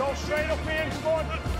Go straight up in. Come on.